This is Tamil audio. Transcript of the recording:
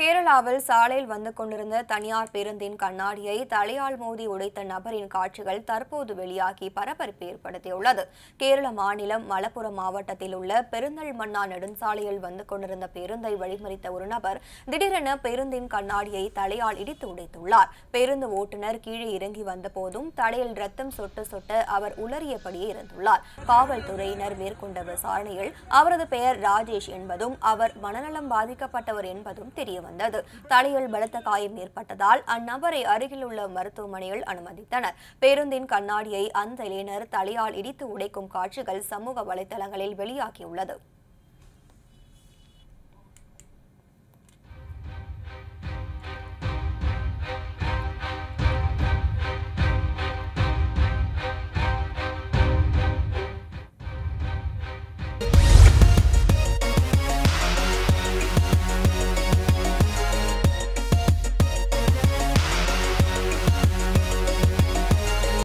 கேரளாவில் சாலையில் வந்து கொண்டிருந்த தனியார் பேருந்தின் கண்ணாடியை தலையால் மோதி உடைத்த நபரின் காட்சிகள் தற்போது வெளியாகி பரபரப்பு ஏற்படுத்தியுள்ளது. கேரள மாநிலம் மலப்புரம் மாவட்டத்தில் உள்ள பெருந்தல்மண்ணா நெடுஞ்சாலையில் வந்து கொண்டிருந்த பேருந்தை வழிமறித்த ஒரு நபர் திடீரென பேருந்தின் கண்ணாடியை தலையால் இடித்து உடைத்துள்ளார். பேருந்து ஓட்டுநர் கீழே இறங்கி வந்தபோதும் தலையில் ரத்தம் சொட்டு சொட்ட அவர் உளறியபடியே இருந்துள்ளார் காவல்துறையினர் மேற்கொண்ட விசாரணையில் அவரது பெயர் ராஜேஷ் என்பதும் அவர் மனநலம் பாதிக்கப்பட்டவர் என்பதும் தெரியவந்தது. வந்தது. தலையில் பலத்த காயம் ஏற்பட்டதால் அந்நபரை அருகில் உள்ள மருத்துவமனையில் அனுமதித்தனர். பேருந்தின் கண்ணாடியை அந்த இளைஞர் தலையால் இடித்து உடைக்கும் காட்சிகள் சமூக வலைதளங்களில் வெளியாகியுள்ளது.